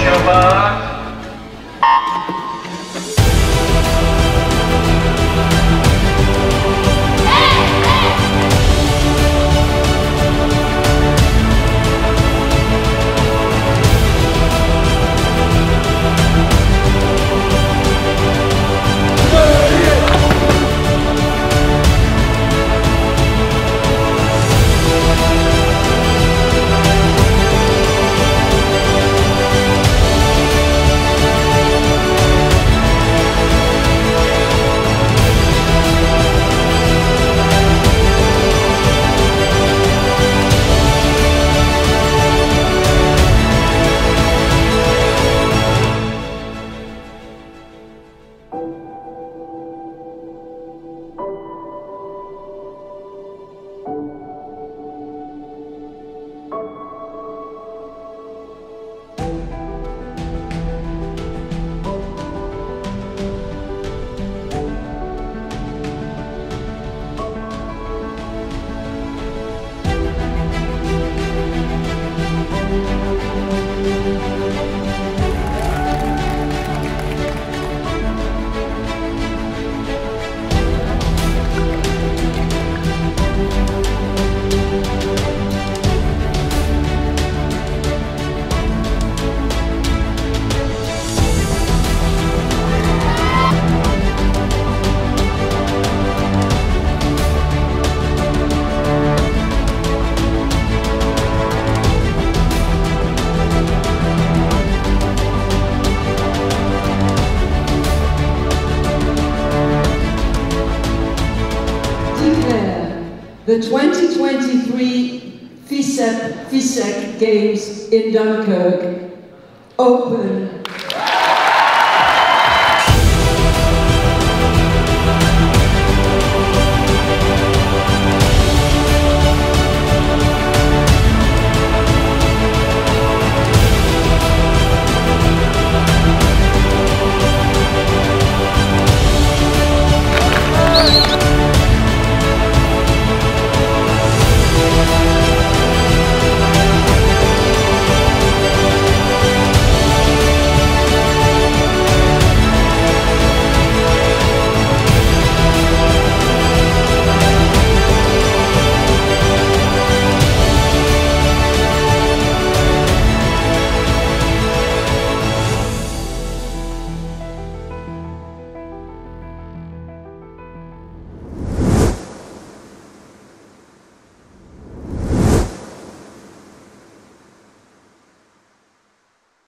Shobah. The 2023 FISEP, FISEC Games in Dunkirk open